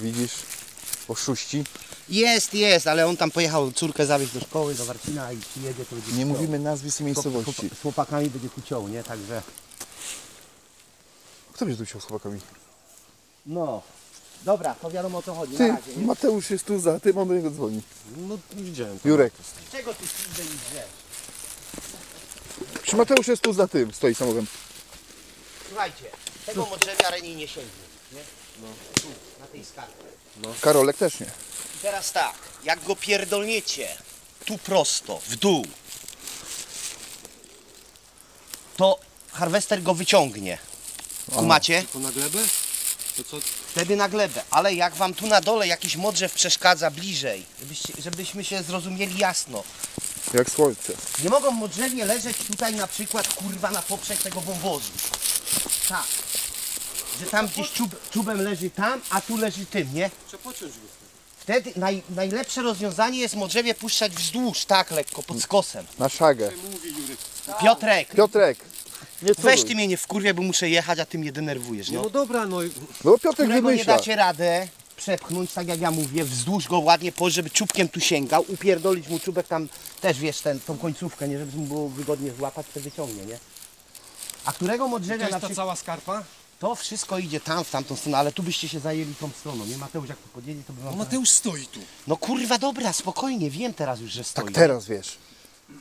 widzisz, oszuści. Jest, jest, ale on tam pojechał córkę zawieźć do szkoły, do Warcina i przyjedzie, to będzie Nie mówimy nazwisk i miejscowości. Z chłopakami będzie kucią, nie? Także... Kto będzie tu chciał z chłopakami? No. Dobra, to wiadomo o co chodzi. Ty, razie? Mateusz jest tu za tym, on do niego dzwoni. No widziałem. Jurek, Czego ty nie drzesz? czy Mateusz jest tu za tym, stoi samochodem. Słuchajcie, tego modrzewia Reni nie sięgnie, nie? No. Tu, na tej skarpie. Karolek też nie. I teraz tak, jak go pierdolniecie tu prosto, w dół, to harwester go wyciągnie. Kumacie? To na glebę? To co? Wtedy na glebę. Ale jak wam tu na dole jakiś modrzew przeszkadza bliżej, żebyście, żebyśmy się zrozumieli jasno. Jak słońce. Nie mogą modrzewie leżeć tutaj na przykład kurwa na poprzek tego wąwozu. Tak. Że tam gdzieś czub, czubem leży tam, a tu leży tym, nie? Trzeba pociąć go. Wtedy naj, najlepsze rozwiązanie jest modrzewie puszczać wzdłuż, tak lekko, pod skosem. Na szagę. Piotrek, Piotrek, nie weź cuduj. ty mnie nie wkurwie, bo muszę jechać, a ty mnie denerwujesz, No, no. dobra, no i No bo Piotrek Którego nie wymyśla. dacie radę przepchnąć, tak jak ja mówię, wzdłuż go ładnie, po, żeby czubkiem tu sięgał, upierdolić mu czubek tam, też wiesz, ten, tą końcówkę, nie, żeby mu było wygodnie złapać, to wyciągnie, nie? A którego to modrzewia na jest ta przykład... cała skarpa? To wszystko idzie tam, w tamtą stronę, ale tu byście się zajęli tą stroną, nie? Mateusz, jak tu podjedzie, to by wam... No Mateusz stoi tu. No kurwa, dobra, spokojnie, wiem teraz już, że stoi. Tak teraz wiesz.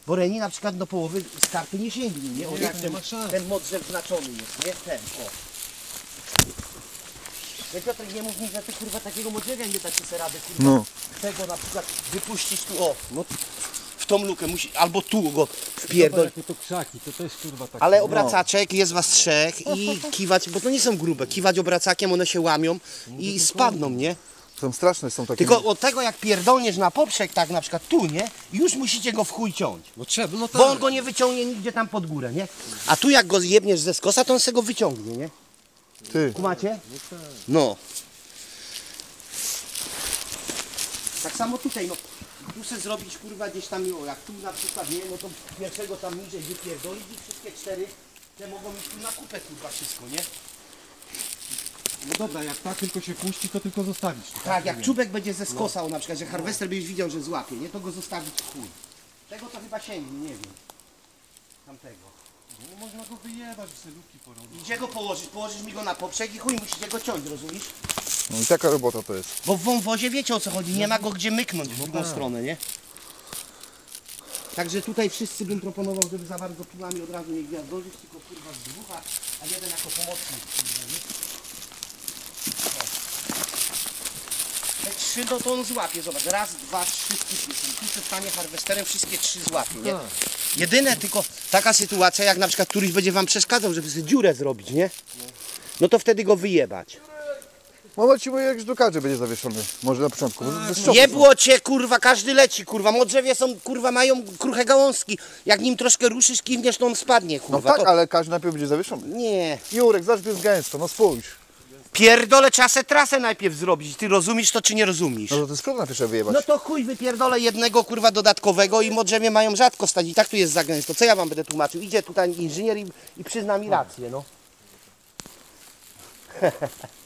Bo Reni na przykład do połowy skarpy nie sięgnie, nie? On Nie, jak nie ten, ma szans. ten modrzew znaczony jest, nie? Ten, o. Ja Piotrek, nie mów mi, że ty kurwa takiego modrzewia nie dacie sobie rady, kurwa. No. Tego na przykład wypuścić tu, o, no tą lukę musi, albo tu go wpierdol. jakie to krzaki, to też kurwa tak. Ale obracaczek, jest was trzech i kiwać, bo to nie są grube, kiwać obracakiem, one się łamią i spadną, nie? Są straszne, są takie. Tylko od tego jak pierdolniesz na poprzek, tak na przykład tu, nie? Już musicie go w chuj ciąć. No trzeba, no tak. Bo on go nie wyciągnie nigdzie tam pod górę, nie? A tu jak go zjebniesz ze skosa, to on se go wyciągnie, nie? Ty, Kumacie? No. Tak samo tutaj, no. Tu se zrobić kurwa gdzieś tam, o, jak tu na przykład, nie? No to pierwszego tam niżej wypierdolić i wszystkie cztery te mogą mieć tu na kupę kurwa wszystko, nie? No dobra, jak tak tylko się puści, to tylko zostawić. tu, Tak, jak czubek będzie ze skosa, o, na przykład, że harwester byś widział, że złapie, nie? To go zostawić chuj. Tego to chyba sięgnie, nie wiem. Tamtego. No, można go wyjebać, w selówki porobić. Gdzie go położysz? Położysz mi go na poprzek i chuj, musicie go ciąć, rozumiesz? No i taka robota to jest. Bo w wąwozie wiecie o co chodzi, nie ma go gdzie myknąć w drugą stronę, nie? Także tutaj wszyscy bym proponował, żeby za bardzo piłami od razu nie gwiazdożyć, tylko kurwa z dwóch, a- a jeden jako pomocnik. kurwa, nie? O. Te trzy no to on złapie, zobacz, raz, dwa, trzy sztuki są. Tu się stanie harwesterem, wszystkie trzy złapie, nie? Jedyne tylko taka sytuacja, jak na przykład któryś będzie wam przeszkadzał, żeby sobie dziurę zrobić, nie? No to wtedy go wyjebać. Mama ci mówi, jak do kadry będzie zawieszony. Może na początku. ze szczopy Nie było cię, kurwa, każdy leci, kurwa. Modrzewie są, kurwa, mają kruche gałązki. Jak nim troszkę ruszysz, kiwniesz, to on spadnie, No kurwa. tak, to... ale każdy najpierw będzie zawieszony. Nie. Jurek, zobacz, to jest gęsto, no spójrz. Pierdolę, trzeba se trasę najpierw zrobić. Ty rozumiesz to, czy nie rozumiesz? No to jest trudno pierwsze wyjebać. No to chuj, wypierdolę jednego, kurwa, dodatkowego i modrzewie mają rzadko stać. I tak tu jest za gęsto. Co ja wam będę tłumaczył? Idzie tutaj inżynier i, i przyzna mi rację, no.